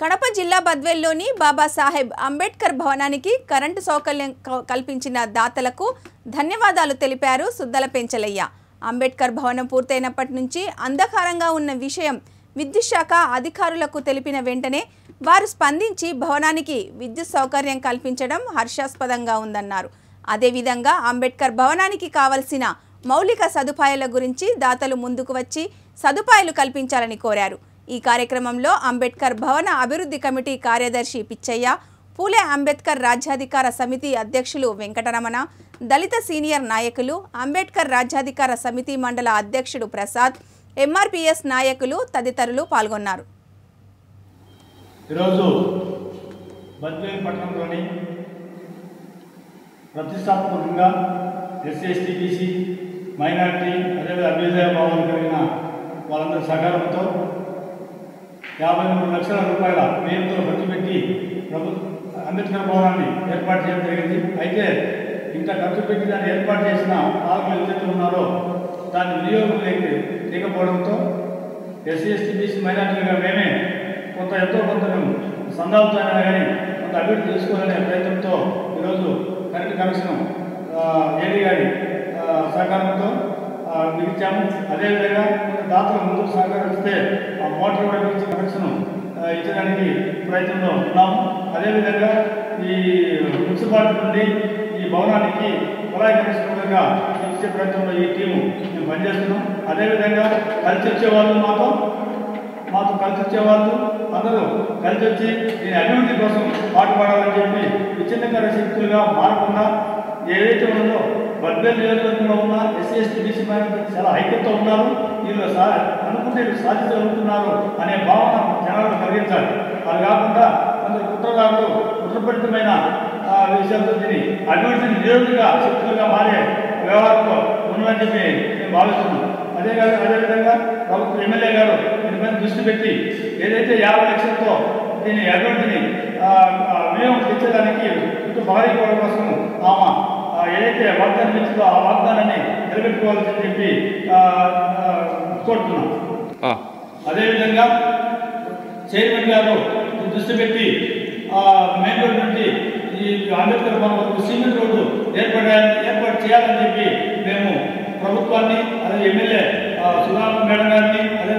కడప జిల్లా బద్వేల్లోని బాబాసాహెబ్ అంబేద్కర్ భవనానికి కరెంటు సౌకర్యం క- కల్పించిన దాతలకు ధన్యవాదాలు తెలిపారు సుద్దల పెంచలయ్య. అంబేద్కర్ భవనం పూర్తయినప్పటి నుంచి అంధకారంగా ఉన్న విషయం విద్యుత్ శాఖ అధికారులకు తెలిపిన వెంటనే వారు స్పందించి భవనానికి విద్యుత్ సౌకర్యం కల్పించడం హర్షాస్పదంగా ఉందన్నారు. అదేవిధంగా అంబేద్కర్ భవనానికి కావలసిన మౌలిక సదుపాయాల గురించి దాతలు ముందుకు వచ్చి సదుపాయాలు కల్పించాలని కోరారు. ఈ కార్యక్రమంలో అంబేద్కర్ భవన అభివృద్ధి కమిటీ కార్యదర్శి పిచ్చయ్య పూలే అంబేద్కర్ రాజ్యాధికార సమితి అధ్యక్షులు వెంకటరమణ దళిత సీనియర్ నాయకులు అంబేద్కర్ రాజ్యాధికార సమితి మండల అధ్యక్షుడు ప్రసాద్ ఎంఆర్పిఎస్ నాయకులు తదితరులు పాల్గొన్నారు. ఈరోజు బద్వేలు పట్టణంలోని ప్రతిష్టాత్మకంగా ఎస్సీ ఎస్టీ బీసీ మైనారిటీ అదేవిధంగా అభ్యుదయ భావాలు కలిగిన వాళ్ళందరి సహకారంతో యాభై మూడు లక్షల రూపాయల వ్యయంతో ఖర్చు పెట్టి ప్రభుత్వ అంబేద్కర్ భవనాన్ని ఏర్పాటు చేయడం జరిగింది. అయితే ఇంత ఖర్చు పెట్టి దాన్ని ఏర్పాటు చేసిన పాలకులు ఎవరైతే ఉన్నారో దాని వినియోగం లేక లేకపోవడంతో ఎస్సీ ఎస్టీ బీసీ మైనార్టీలుగా మేమే కొంత ఎంతో కొంత మేము సందాలతో అయినా కానీ కొంత అభివృద్ధి చేసుకోవాలనే ప్రయత్నంతో ఈరోజు కరెంట్ కనెక్షన్ ఏడీ గారి సహకారంతో ఆ, మిగిల్చాము అదేవిధంగా కొంత దాతలు ముందుకు సహకరిస్తే ఆ మోటార్ వైపు నుంచి కనెక్షన్ ఇచ్చడానికి ప్రయత్నంలో ఉన్నాము. అదేవిధంగా ఈ మున్సిపాలిటీ నుండి ఈ భవనానికి కుళాయి కనెక్షన్ విధంగా ఇచ్చే ప్రయత్నంలో ఈ టీము మేము పనిచేస్తున్నాం. అదేవిధంగా కలిసి వచ్చే వాళ్ళు మాతో మాతో కలిసి వచ్చే వాళ్ళు అందరూ కలిసి వచ్చి దీని అభివృద్ధి కోసం పాటుపడాలని చెప్పి విచ్ఛిన్నకర శక్తులుగా మారకుండా ఏదైతే ఉందో బద్వేల్ నియోజకవర్గంలో ఉన్న ఎస్సీ ఎస్టీ బీసీ చాలా ఐక్యతతో ఉన్నారు. వీళ్ళు సా అనుకుంటే సాధించగలుగుతున్నారు అనే భావన జనాలకు కలిగించాలి. అది కాకుండా కొందరు కుట్రదారులు కుట్రపరితమైన విషయాలతో దీన్ని అభివృద్ధి నిరోధక శక్తులుగా మారే వ్యవహారంలో ఉందని చెప్పి మేము భావిస్తున్నాం అదే కాదు అదేవిధంగా ప్రభుత్వ ఎమ్మెల్యే గారు దీనిపైన దృష్టి పెట్టి ఏదైతే యాభై లక్షలతో దీని అభివృద్ధిని వినియోగం తెచ్చడానికి భారీ కోసం ఆమె ఏదైతే వాగ్దానం ఇచ్చిందో ఆ వాగ్దానాన్ని నిలబెట్టుకోవాలని చెప్పి కోరుతున్నాం. అదేవిధంగా చైర్మన్ గారు దృష్టి పెట్టి ఆ, మెయిన్ రోడ్ నుండి ఈ అంబేద్కర్ భవన్ వరకు సిమెంట్ రోడ్డు ఏర్పడ ఏర్పాటు చేయాలని చెప్పి మేము ప్రభుత్వాన్ని అదే ఎమ్మెల్యే సుధాకర్ మేడం గారిని అదే